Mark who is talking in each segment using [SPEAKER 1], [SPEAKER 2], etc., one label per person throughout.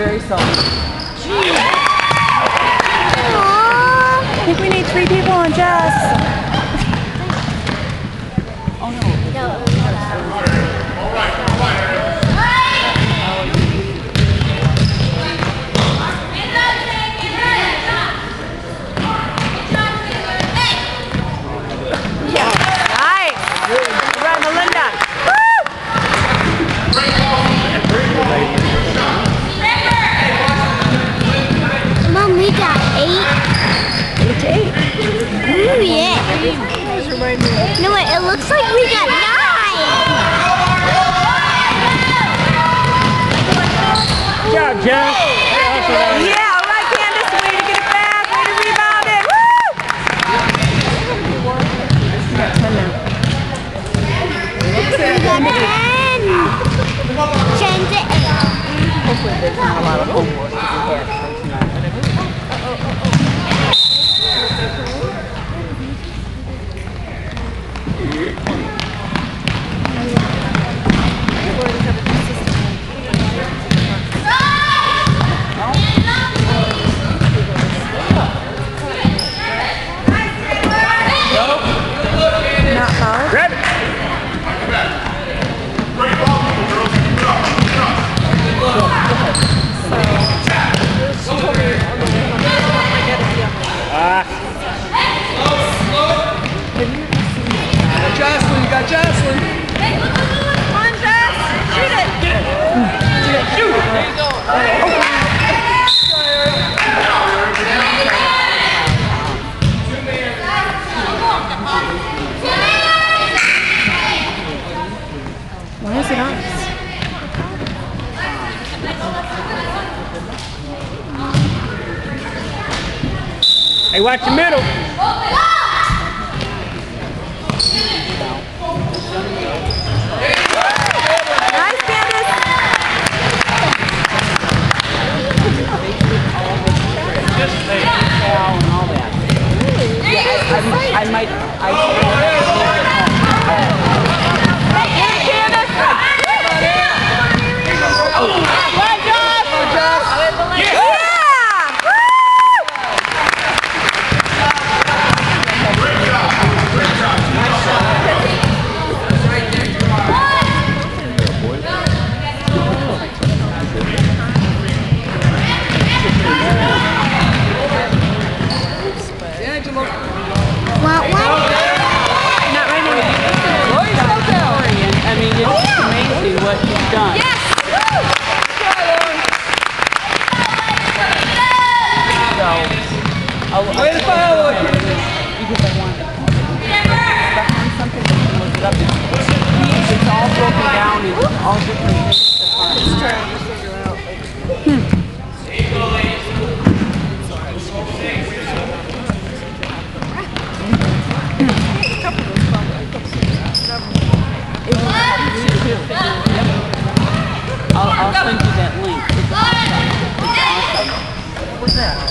[SPEAKER 1] very seldom.
[SPEAKER 2] I think we need three people on Jess.
[SPEAKER 3] Job, Jeff.
[SPEAKER 2] Yeah, all right, Candace. Way to get it back. Way to rebound it. Woo! We got ten now.
[SPEAKER 4] We got ten. Ten to eight.
[SPEAKER 1] Hopefully there's not a lot of homework
[SPEAKER 3] hey, watch the middle.
[SPEAKER 2] Nice, Candace.
[SPEAKER 1] Foul and all that. Yeah, I, I, I might. I. I'll, I'll because I want stuck on something that can look it up. It's, all broken down into all different things to find. I'll, I'll send you that link. It's awesome.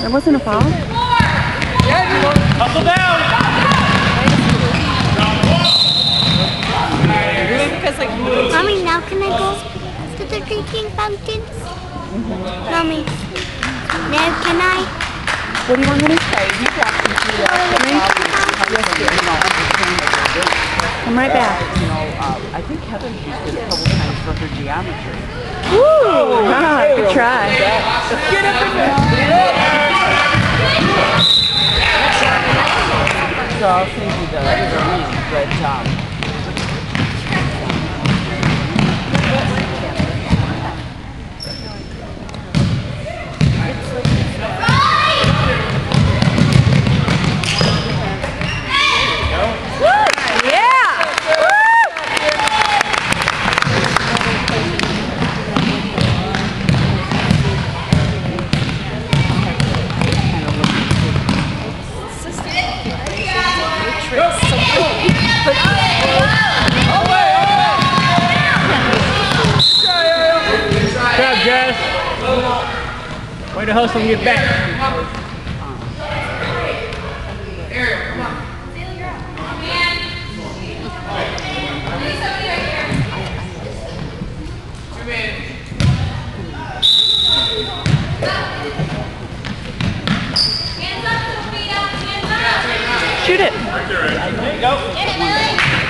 [SPEAKER 2] That wasn't a foul?
[SPEAKER 5] D'Angelo.
[SPEAKER 3] Hustle down.
[SPEAKER 4] Mommy, now can I go to the drinking fountains? Mommy, now can I?
[SPEAKER 2] What do you want, honey?
[SPEAKER 1] Hey, you got to do that. Just to, you know, understand what they're doing.
[SPEAKER 2] I'm right back.
[SPEAKER 1] You know, uh, I think Heather used it a couple times for her geometry.
[SPEAKER 2] Woo! Ah, good try.
[SPEAKER 1] Get up So I'll send you the, the link, but um,
[SPEAKER 2] Yeah!
[SPEAKER 3] Good job, Jess. Way to hustle and get back.
[SPEAKER 2] Shoot it.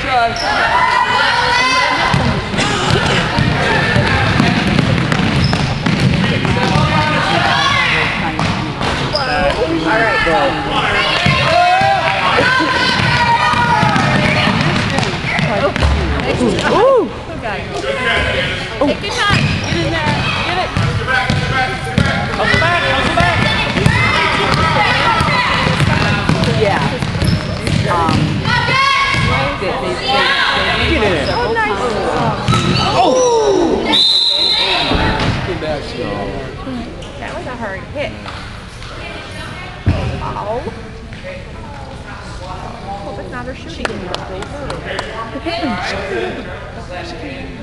[SPEAKER 5] Try.
[SPEAKER 2] Ooh.
[SPEAKER 1] Take your time. Get in
[SPEAKER 2] Hope it's not her shooting.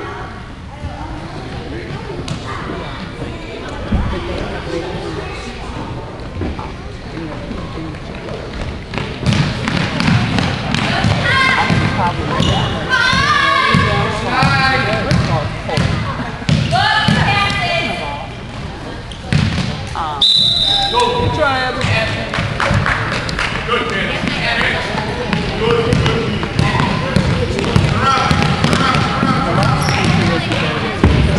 [SPEAKER 5] Good try, Evan.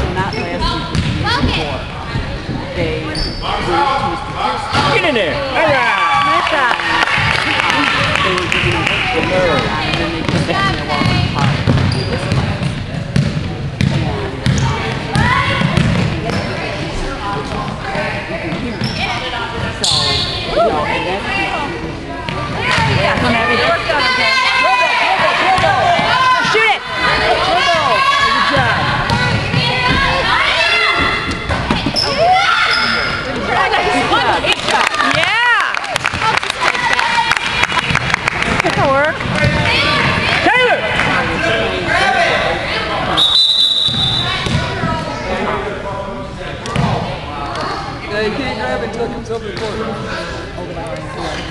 [SPEAKER 1] So not last week, they went to Mr.
[SPEAKER 3] Get in there. All right.
[SPEAKER 2] Nice shot.
[SPEAKER 1] they were giving away the nerve, and then they came back and they walked apart. So, you know, and